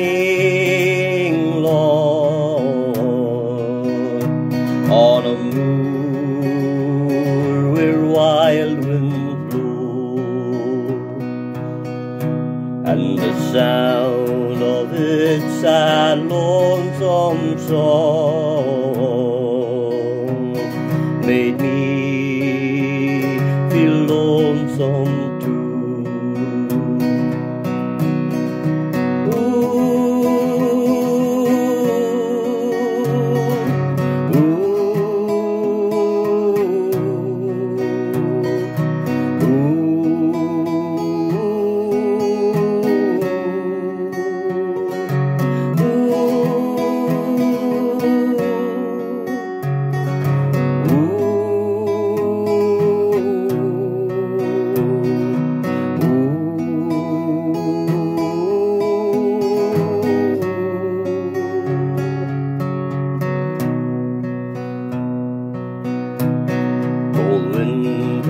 lying low on a moor where wild winds blow, and the sound of its sad lonesome song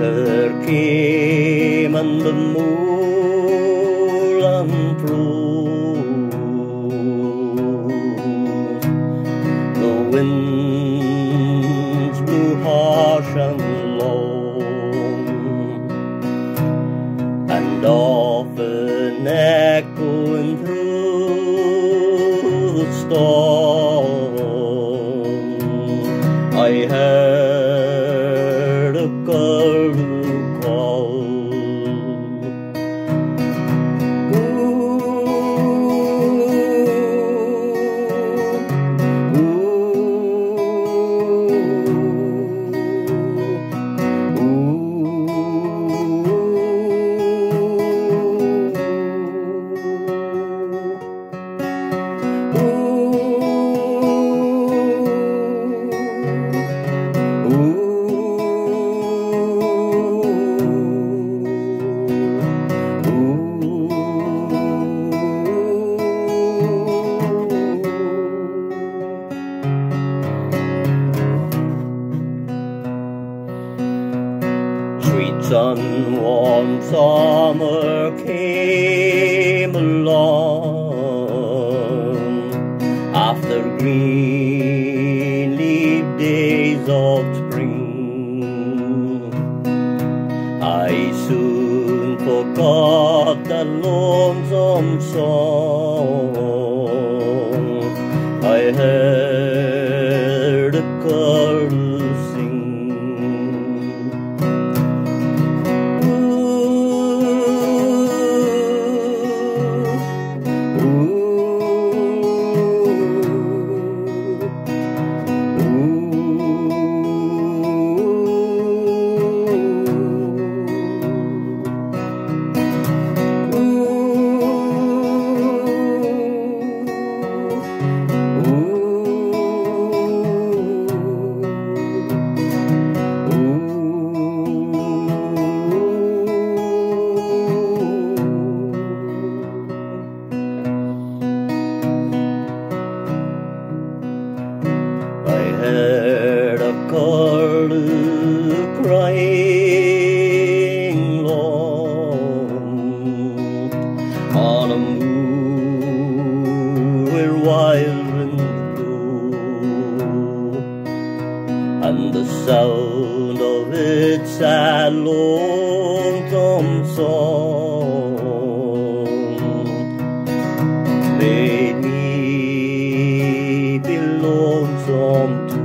winter came and the moorland froze. The winds blew harsh and long, and often echoing girl who sun warm summer came along. After green leaf days of spring I soon forgot the lonesome song. I heard a curlew sing. the sound of its sad lonesome song made me be lonesome too.